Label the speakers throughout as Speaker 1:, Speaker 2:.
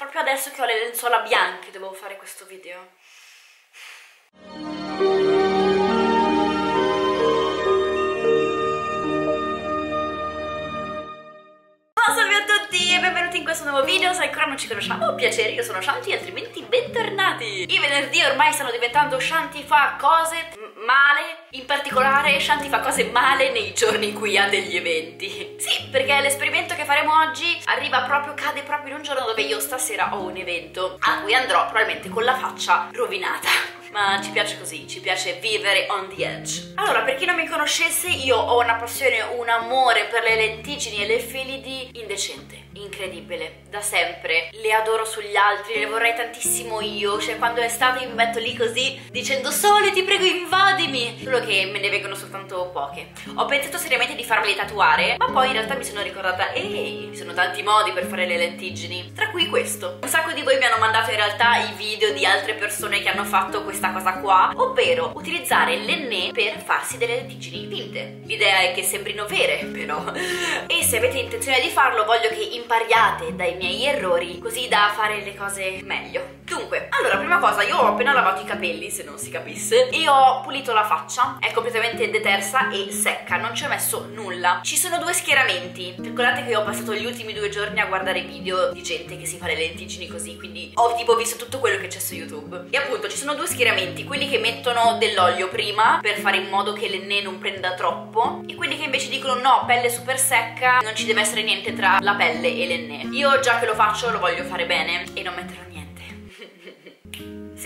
Speaker 1: proprio adesso che ho le lenzuola bianche dovevo fare questo video. In questo nuovo video Se ancora non ci conosciamo, piacere, io sono Shanti altrimenti bentornati. I venerdì ormai stanno diventando Shanti fa cose male In particolare Shanti fa cose male nei giorni in cui ha degli eventi. Sì, perché l'esperimento che faremo oggi arriva proprio, cade proprio in un giorno dove io stasera ho un evento A cui andrò probabilmente con la faccia rovinata ma ci piace così, ci piace vivere on the edge. Allora, per chi non mi conoscesse, io ho una passione, un amore per le lentiggini e le felidi indecente incredibile, da sempre. Le adoro sugli altri, le vorrei tantissimo io. Cioè, quando è estate mi metto lì così dicendo Sole, ti prego, invadimi. Solo che me ne vengono soltanto poche. Ho pensato seriamente di farmeli tatuare, ma poi in realtà mi sono ricordata, ehi, ci sono tanti modi per fare le lentiggini, tra cui questo. Un sacco di voi mi hanno mandato in realtà i video di altre persone che hanno fatto questa cosa qua, ovvero utilizzare l'enne per farsi delle lentiggini finte. L'idea è che sembrino vere, però. E se avete intenzione di farlo, voglio che impariate dai miei errori così da fare le cose meglio. Dunque, allora, prima cosa, io ho appena lavato i capelli, se non si capisse, e ho pulito la faccia, è completamente detersa e secca, non ci ho messo nulla. Ci sono due schieramenti, calcolate che ho passato gli ultimi due giorni a guardare video di gente che si fa le lentiggini così, quindi ho tipo visto tutto quello che c'è su YouTube. E appunto, ci sono due schieramenti, quelli che mettono dell'olio prima, per fare in modo che l'enne non prenda troppo, e quelli che invece dicono no, pelle super secca, non ci deve essere niente tra la pelle e l'enne. Io già che lo faccio lo voglio fare bene e non metterò.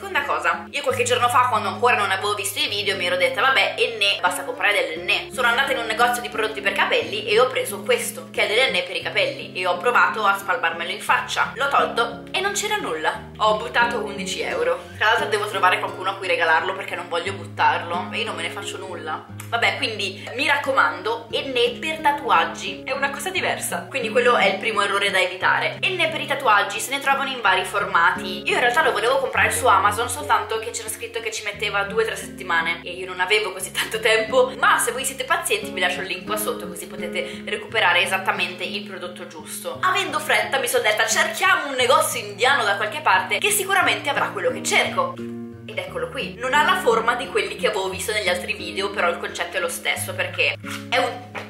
Speaker 1: Seconda cosa, io qualche giorno fa quando ancora non avevo visto i video mi ero detta vabbè enne, basta comprare dell'enne. Sono andata in un negozio di prodotti per capelli e ho preso questo che è dell'enne per i capelli e ho provato a spalmarmelo in faccia. L'ho tolto e non c'era nulla. Ho buttato 11 euro. Tra l'altro devo trovare qualcuno a cui regalarlo perché non voglio buttarlo e io non me ne faccio nulla. Vabbè, quindi mi raccomando, enne per tatuaggi. È una cosa diversa. Quindi quello è il primo errore da evitare. Enne per i tatuaggi se ne trovano in vari formati. Io in realtà lo volevo comprare su Amazon, soltanto che c'era scritto che ci metteva 2-3 settimane e io non avevo così tanto tempo. Ma se voi siete pazienti vi lascio il link qua sotto così potete recuperare esattamente il prodotto giusto. Avendo fretta mi sono detta cerchiamo un negozio indiano da qualche parte che sicuramente avrà quello che cerco ed eccolo qui. Non ha la forma di quelli che avevo visto negli altri video, però il concetto è lo stesso perché è un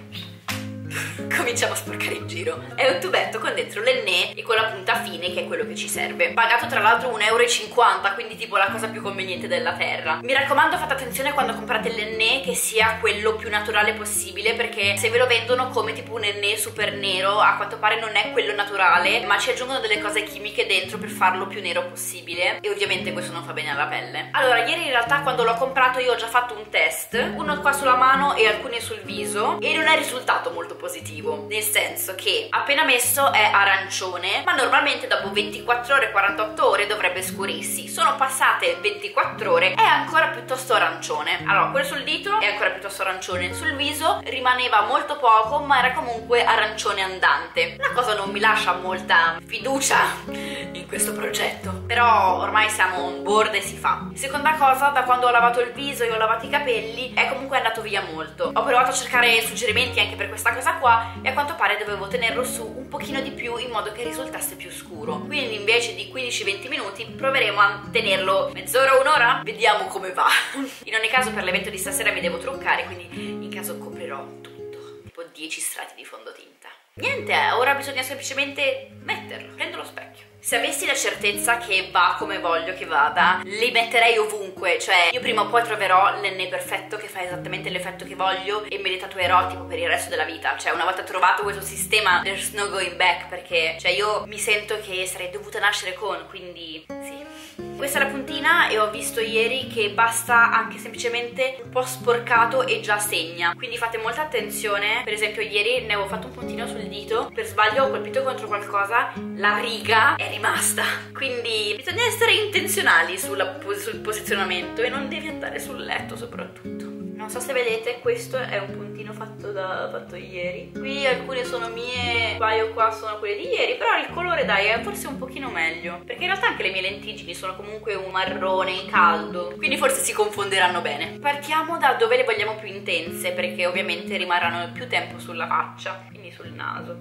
Speaker 1: cominciamo a sporcare in giro. È un tubetto con dentro l'enne e con la punta fine che è quello che ci serve. Pagato tra l'altro 1,50 euro, quindi tipo la cosa più conveniente della terra. Mi raccomando fate attenzione quando comprate l'enne che sia quello più naturale possibile perché se ve lo vendono come tipo un enne super nero a quanto pare non è quello naturale ma ci aggiungono delle cose chimiche dentro per farlo più nero possibile e ovviamente questo non fa bene alla pelle. Allora ieri in realtà quando l'ho comprato io ho già fatto un test, uno qua sulla mano e alcuni sul viso e non è risultato molto positivo nel senso che appena messo è arancione, ma normalmente dopo 24 ore, 48 ore dovrebbe scurirsi. Sono passate 24 ore, è ancora piuttosto arancione. Allora, quello sul dito è ancora piuttosto arancione, sul viso rimaneva molto poco, ma era comunque arancione andante. La cosa non mi lascia molta fiducia in questo progetto, però ormai siamo on board e si fa. Seconda cosa, da quando ho lavato il viso e ho lavato i capelli, è comunque andato via molto. Ho provato a cercare suggerimenti anche per questa cosa qua e a quanto pare dovevo tenerlo su un pochino di più in modo che risultasse più scuro. Quindi invece di 15-20 minuti proveremo a tenerlo mezz'ora un'ora. Vediamo come va. In ogni caso per l'evento di stasera mi devo truccare quindi in caso coprirò tutto. Tipo 10 strati di fondotinta. Niente ora bisogna semplicemente metterlo. Prendo lo specchio se avessi la certezza che va come voglio che vada, li metterei ovunque, cioè io prima o poi troverò l'enne perfetto che fa esattamente l'effetto che voglio e me li tatuerò tipo per il resto della vita, cioè una volta trovato questo sistema there's no going back perché cioè io mi sento che sarei dovuta nascere con, quindi sì. Questa è la puntina e ho visto ieri che basta anche semplicemente un po' sporcato e già segna. Quindi fate molta attenzione. Per esempio ieri ne avevo fatto un puntino sul dito, per sbaglio ho colpito contro qualcosa, la riga è rimasta. Quindi bisogna essere intenzionali sulla, sul posizionamento e non devi andare sul letto soprattutto. Non so se vedete, questo è un puntino fatto, da, fatto ieri. Qui alcune sono mie, un paio qua sono quelle di ieri, però il colore dai è forse un pochino meglio. Perché in realtà anche le mie lentiggini sono comunque un marrone caldo, quindi forse si confonderanno bene. Partiamo da dove le vogliamo più intense, perché ovviamente rimarranno più tempo sulla faccia, quindi sul naso.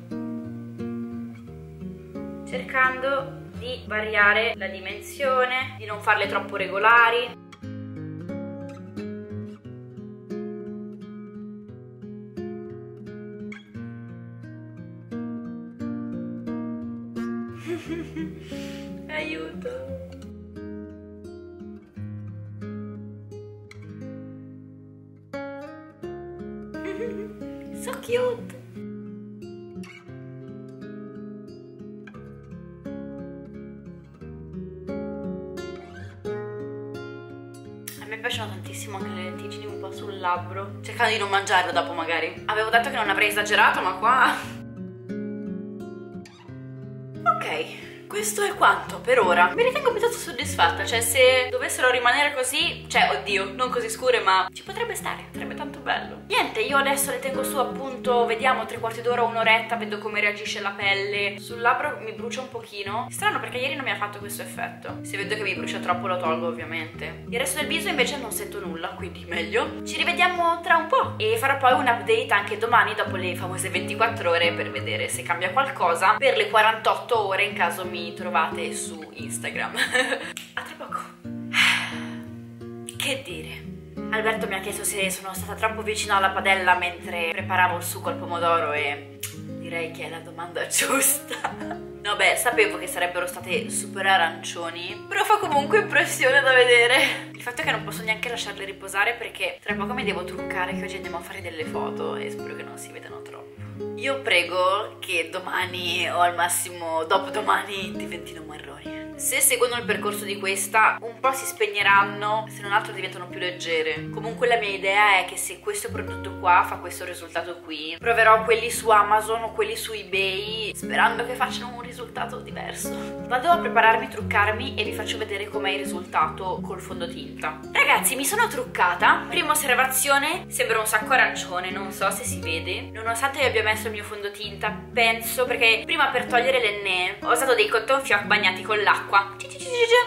Speaker 1: Cercando di variare la dimensione, di non farle troppo regolari. so cute. A me piacciono tantissimo anche le lenticini un po' sul labbro, cercando di non mangiarlo dopo magari. Avevo detto che non avrei esagerato, ma qua questo è quanto per ora. Mi ritengo piuttosto soddisfatta, cioè se dovessero rimanere così, cioè oddio, non così scure, ma ci potrebbe stare, sarebbe tanto bello. Niente, io adesso le tengo su appunto, vediamo tre quarti d'ora, un'oretta, vedo come reagisce la pelle. Sul labbro mi brucia un pochino. Strano perché ieri non mi ha fatto questo effetto. Se vedo che mi brucia troppo lo tolgo ovviamente. Il resto del viso invece non sento nulla, quindi meglio. Ci rivediamo tra un po' e farò poi un update anche domani dopo le famose 24 ore per vedere se cambia qualcosa per le 48 ore in caso mi trovate su Instagram. A tra poco. Che dire? Alberto mi ha chiesto se sono stata troppo vicino alla padella mentre preparavo il succo al pomodoro e direi che è la domanda giusta. No beh, sapevo che sarebbero state super arancioni, però fa comunque impressione da vedere. Il fatto è che non posso neanche lasciarle riposare perché tra poco mi devo truccare che oggi andiamo a fare delle foto e spero che non si vedano troppo. Io prego che domani o al massimo dopodomani diventino marroni. Se seguono il percorso di questa, un po' si spegneranno, se non altro diventano più leggere. Comunque la mia idea è che se questo prodotto qua fa questo risultato qui, proverò quelli su Amazon o quelli su eBay, sperando che facciano un risultato diverso. Vado a prepararmi, truccarmi e vi faccio vedere com'è il risultato col fondotinta. Ragazzi, mi sono truccata. Prima osservazione, sembra un sacco arancione, non so se si vede. Nonostante io abbia messo il mio fondotinta, penso, perché prima per togliere l'enne ho usato dei cotton fioc bagnati con l'acqua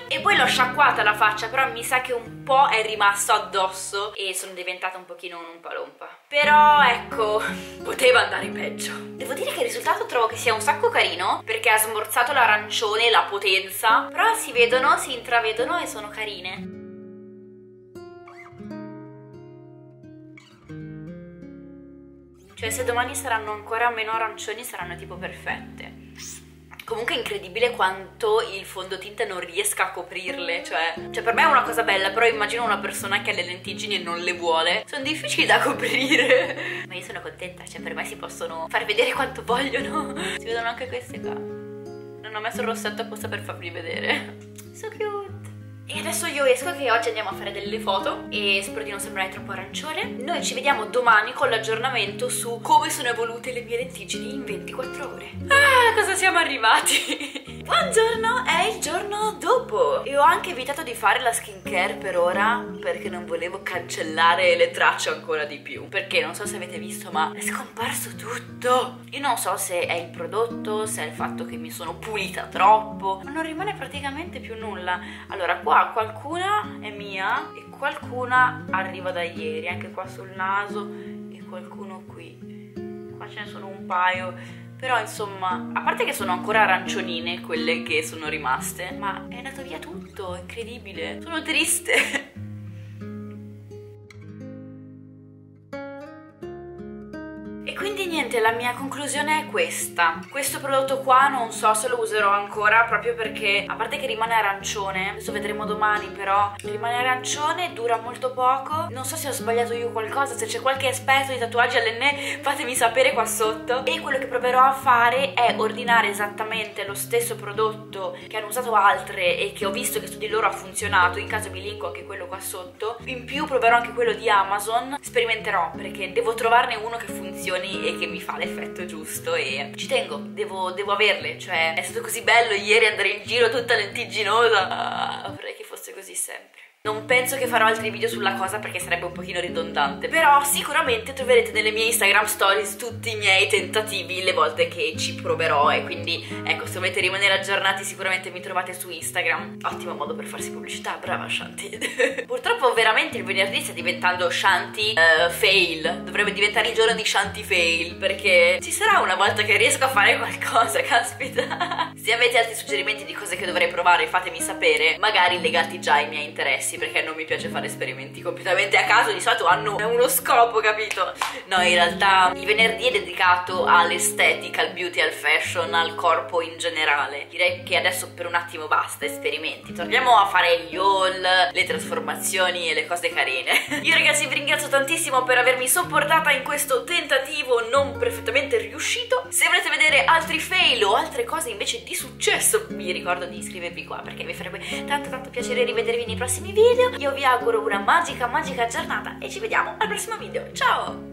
Speaker 1: e poi l'ho sciacquata la faccia però mi sa che un po' è rimasto addosso e sono diventata un pochino un palompa però ecco poteva andare peggio devo dire che il risultato trovo che sia un sacco carino perché ha smorzato l'arancione la potenza però si vedono si intravedono e sono carine Cioè se domani saranno ancora meno arancioni saranno tipo perfette Comunque è incredibile quanto il fondotinta non riesca a coprirle, cioè, cioè per me è una cosa bella, però immagino una persona che ha le lentiggini e non le vuole. Sono difficili da coprire. Ma io sono contenta, cioè per me si possono far vedere quanto vogliono. Si vedono anche queste qua. Non ho messo il rossetto apposta per farvi vedere. So cute. E adesso io esco che oggi andiamo a fare delle foto e spero di non sembrare troppo arancione. Noi ci vediamo domani con l'aggiornamento su come sono evolute le mie lentiggini in 24 ore. Ah, cosa siamo arrivati? Buongiorno, è il giorno dopo. E ho anche evitato di fare la skincare per ora perché non volevo cancellare le tracce ancora di più. Perché non so se avete visto ma è scomparso tutto. Io non so se è il prodotto, se è il fatto che mi sono pulita troppo. Ma non rimane praticamente più nulla. Allora qua qualcuna è mia e qualcuna arriva da ieri anche qua sul naso e qualcuno qui. Qua ce ne sono un paio però insomma, a parte che sono ancora arancione quelle che sono rimaste, ma è andato via tutto, incredibile. Sono triste. niente, la mia conclusione è questa. Questo prodotto qua non so se lo userò ancora proprio perché, a parte che rimane arancione, adesso vedremo domani però, rimane arancione, dura molto poco. Non so se ho sbagliato io qualcosa, se c'è qualche esperto di tatuaggi all'enne fatemi sapere qua sotto. E quello che proverò a fare è ordinare esattamente lo stesso prodotto che hanno usato altre e che ho visto che su di loro ha funzionato, in caso vi linko anche quello qua sotto. In più proverò anche quello di Amazon, sperimenterò perché devo trovarne uno che funzioni e che mi fa l'effetto giusto e ci tengo, devo, devo averle, cioè è stato così bello ieri andare in giro tutta lentigginosa, vorrei che fosse così sempre. Non penso che farò altri video sulla cosa perché sarebbe un pochino ridondante Però sicuramente troverete nelle mie Instagram stories tutti i miei tentativi le volte che ci proverò E quindi ecco se volete rimanere aggiornati sicuramente mi trovate su Instagram. Ottimo modo per farsi pubblicità, brava Shanti. Purtroppo veramente il venerdì sta diventando Shanti uh, fail. Dovrebbe diventare il giorno di Shanti fail Perché ci sarà una volta che riesco a fare qualcosa, caspita. Se avete altri suggerimenti di cose che dovrei provare fatemi sapere Magari legati già ai miei interessi interessi perché non mi piace fare esperimenti completamente a caso, di solito hanno uno scopo, capito? No, in realtà il venerdì è dedicato all'estetica, al beauty, al fashion, al corpo in generale. Direi che adesso per un attimo basta esperimenti, torniamo a fare gli haul, le trasformazioni e le cose carine. Io ragazzi vi ringrazio tantissimo per avermi sopportata in questo tentativo non perfettamente riuscito. Se volete vedere altri fail o altre cose invece di successo, vi ricordo di iscrivervi qua perché mi farebbe tanto tanto piacere rivedervi nei prossimi video video. Io vi auguro una magica magica giornata e ci vediamo al prossimo video. Ciao